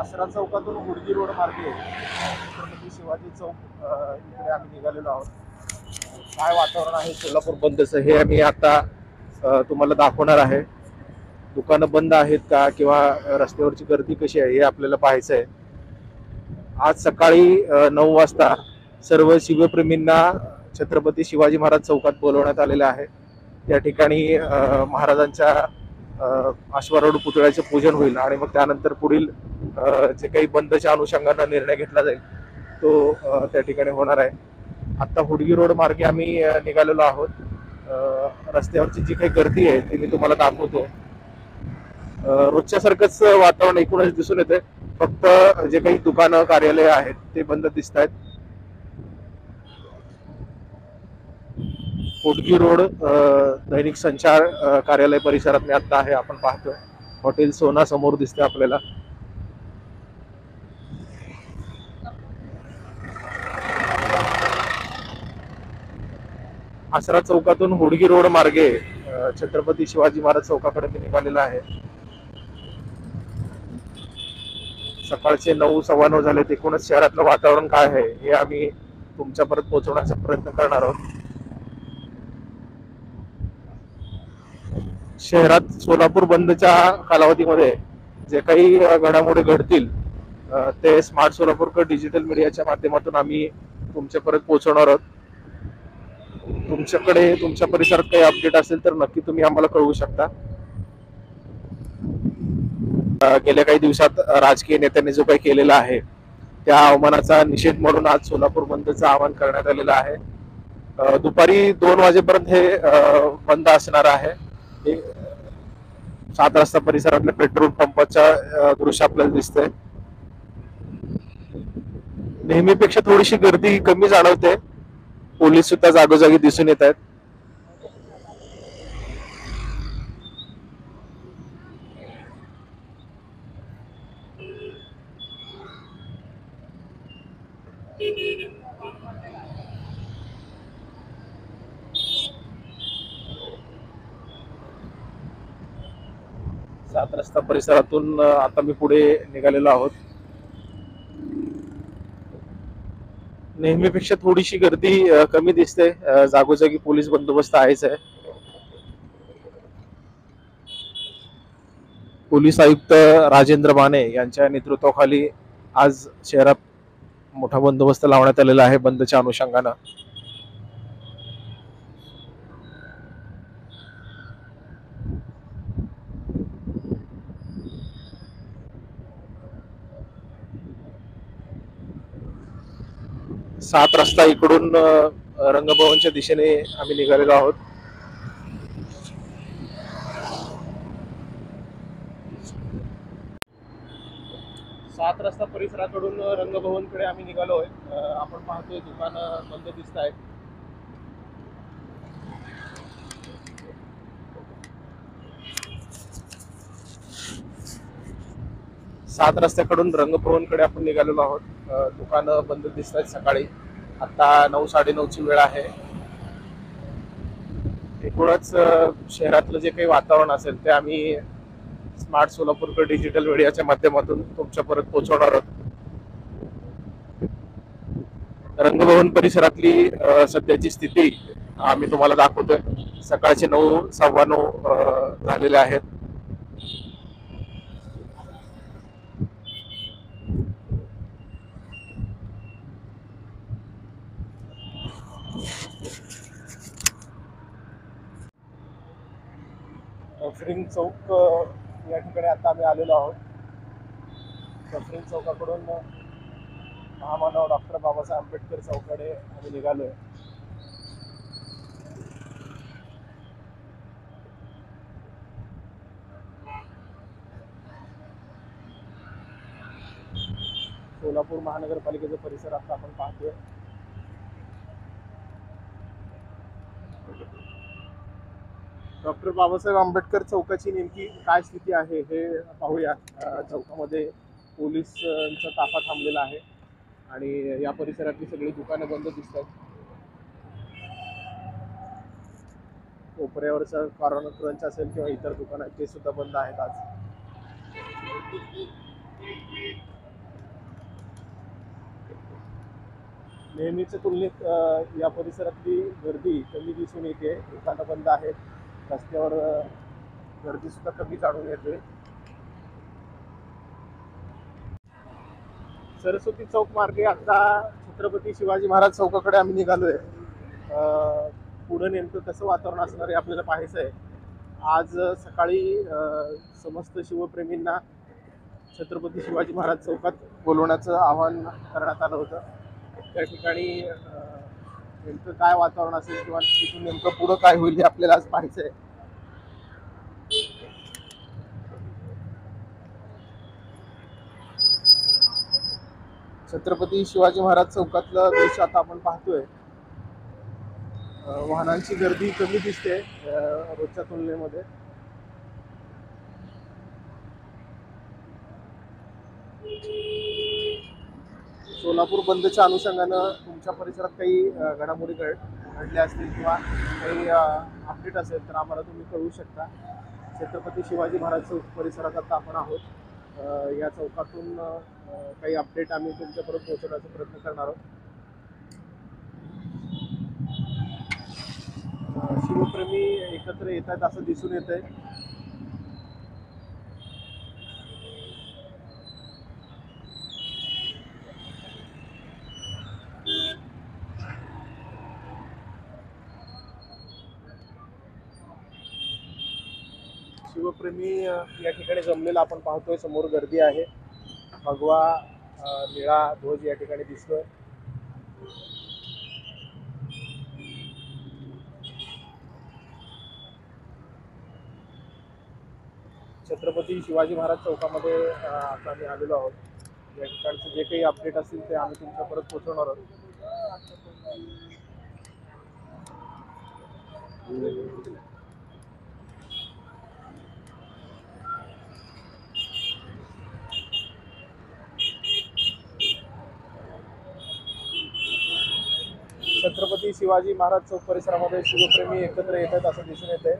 आसरा चौकातून हुडगी रोड मार्गे छत्रपती शिवाजी चौक इकडे आम्ही निघालेलो आहोत. काय वातावरण आहे सोलापूर बंदचं हे आम्ही आता तुम्हाला दाखवणार आहे. दुकानं बंद आहेत का किंवा रस्त्यावरची गर्दी कशी आहे हे आपल्याला पाहायचं आहे. आज सकाळी नऊ वाजता सर्व शिवप्रेमींना छत्रपती शिवाजी महाराज चौकात बोलवण्यात आलेलं आहे. त्या ठिकाणी महाराजांच्या अश्वारूढ पुतळ्याचे पूजन होईल आणि मग त्यानंतर पुढील जे काही बंदच्या अनुषंगानं निर्णय घेतला जाईल तो त्या ठिकाणी होणार आहे. आता हुडगी रोड मार्गे आम्ही निघालेलो आहोत. रस्त्यावरची जी काही गर्दी आहे ती मी तुम्हाला दाखवतो. रोजच्या सारखंच वातावरण एकूणच दिसून येते फक्त जे काही दुकानं कार्यालय आहेत ते बंद दिसत आहेत. कोटगी रोड दैनिक संचार कार्यालय परिसरात मी आता आहे आपण पाहतो हॉटेल सोना समोर दिसते आपल्याला. आसरा चौकातून हुडगी रोड मार्गे छत्रपती शिवाजी महाराज चौकाकडे मी निघालेला आहे. सकाळचे नऊ सव्वा नऊ झाले एकूणच शहरातलं वातावरण काय आहे हे आम्ही तुमच्यापर्यंत पोहोचवण्याचा प्रयत्न करणार आहोत. शहरात सोलापूर बंदच्या कालावधीमध्ये जे काही घडामोडी घडतील ते स्मार्ट सोलापूरकर डिजिटल मीडियाच्या माध्यमातून आम्ही तुमच्यापर्यंत पोहोचवणार आहोत. तुमच्याकडे तुमच्या परिसरात काही अपडेट असेल तर नक्की तुम्ही आम्हाला कळवू शकता. गेल्या काही दिवसात राजकीय नेत्यांनी जो काही केलेला आहे त्या आव्हानाचा निषेध म्हणून आज सोलापूर बंदचं आवाहन करण्यात आलेलं आहे. दुपारी दोन वाजेपर्यंत हे बंद असणार आहे. सात रस्ता परिसरातल्या पेट्रोल पंपाच्या दृश्य आपल्याला दिसतंय. नेहमीपेक्षा थोडीशी गर्दी कमी जाणवते. पोलीस सुद्धा जागोजागी दिसून येत आहेत. सात रस्ता परिसरातून आता मी पुढे निघालेलो आहोत. नेहमीपेक्षा थोडीशी गर्दी कमी दिसते. जागोजागी पोलीस बंदोबस्त आहेच आहे. पोलीस आयुक्त राजेंद्र माने यांच्या नेतृत्वाखाली आज शहरात मोठा बंदोबस्त लावण्यात आलेला आहे बंदच्या अनुषंगानं. सात रस्ता इकडून रंगभवनच्या दिशेने आम्ही निघालेलो आहोत. सात रस्ता परिसराकडून रंगभवनकडे आम्ही निघालो आहे. आपण पाहतोय दुकानं बंद दिसत आहेत सात रस्त्याकडून रंगभवनकडे आपण निघालेलो आहोत. दुकानं बंद दिसत आहेत सकाळी. आता नऊ साडेनऊची वेळ आहे. एकूणच शहरातलं जे काही वातावरण असेल ते आम्ही स्मार्ट सोलापूरकर डिजिटल मीडियाच्या माध्यमातून तुमच्यापर्यंत पोहोचवणार आहोत. रंगभवन परिसरातली सध्याची स्थिती आम्ही तुम्हाला दाखवतोय. सकाळचे नऊ सव्वा नऊ झालेले आहेत. सफरिंग चौक या ठिकाणी आता आम्ही आलेलो आहोत. सफरिंग चौकाकडून महामानव डॉक्टर बाबासाहेब आंबेडकर चौकडे आम्ही निघालोय. सोलापूर महानगरपालिकेचा परिसर आता आपण पाहतोय. डॉक्टर बाबासाहेब आंबेडकर चौकाची नेमकी काय स्थिती आहे हे पाहूया. चौकामध्ये पोलिसांचा ताफा थांबलेला आहे आणि या परिसरातली सगळी दुकानं बंद दिसतात कोपऱ्यावरचा कॉर्नर क्रंच असेल किंवा इतर दुकानं ते सुद्धा बंद आहेत आज. नेहमीच्या तुलनेत या परिसरातली गर्दी कमी दिसून येते. दुकानं बंद आहेत. रस्त्यावर गर्दीसुद्धा गर्दी सुद्धा कमी जाणून येते सरस्वती चौक मार्गे आता छत्रपती शिवाजी महाराज चौकाकडे आम्ही निघालोय. अ, पुढं नेमकं कसं वातावरण असणार आहे आपल्याला पाहायचं आहे. आज सकाळी समस्त शिवप्रेमींना छत्रपती शिवाजी महाराज चौकात बोलवण्याचं आवाहन करण्यात आलं होतं. त्या ठिकाणी नेमकं काय वातावरण असेल किंवा तिथून नेमकं पुढं काय होईल हे आपल्याला आज पाहायचं आहे. छत्रपती शिवाजी महाराज चौकातलं दृश्य आता आपण पाहतोय. वाहनांची गर्दी कमी दिसते रोजच्या तुलनेमध्ये. सोलापूर बंदच्या अनुषंगानं तुमच्या परिसरात काही घडामोडी घड घडल्या असतील किंवा काही अपडेट असेल तर आम्हाला तुम्ही कळवू शकता. छत्रपती शिवाजी महाराज चौक परिसरात आता आपण आहोत. या चौकातून काही अपडेट आम्ही तुमच्यापर्यंत पोहोचवण्याचा प्रयत्न करणार आहोत. शिवप्रेमी एकत्र येत आहेत असं दिसून येत आहे शिवप्रेमी या ठिकाणी जमलेला आपण पाहतोय. समोर गर्दी आहे. भगवा निळा ध्वज या ठिकाणी दिसतोय. छत्रपती शिवाजी महाराज चौकामध्ये आता आम्ही आलेलो आहोत. या ठिकाणचे जे काही अपडेट असतील ते आम्ही तुमच्या परत पोहोचवणार आहोत. छत्रपती शिवाजी महाराज चौक परिसरामध्ये शिवप्रेमी एकत्र येत आहेत असं दिसून येत आहे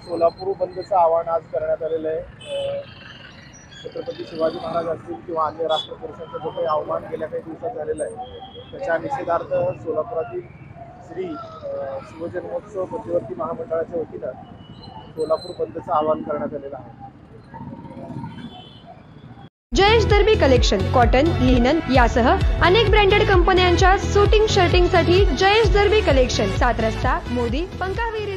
सोलापूर बंदचं आवाहन आज करण्यात आलेलं आहे. छत्रपती शिवाजी महाराज असतील किंवा अन्य राष्ट्रपुरुषांचं जो काही आव्हान गेल्या काही दिवसात झालेलं आहे त्याच्या निषेधार्थ सोलापुरातील श्री शिवजन्मोत्सव मध्यवर्ती महामंडळाच्या वतीनं सोलापूर बंदचं आवाहन करण्यात आलेलं आहे. Jayesh Derby collection cotton linen यासह अनेक ब्रँडेड कंपन्यांच्या सुटिंग शर्टिंगसाठी जयेश दर्बी कलेक्शन सात रस्ता मोदी पंकाविहिरी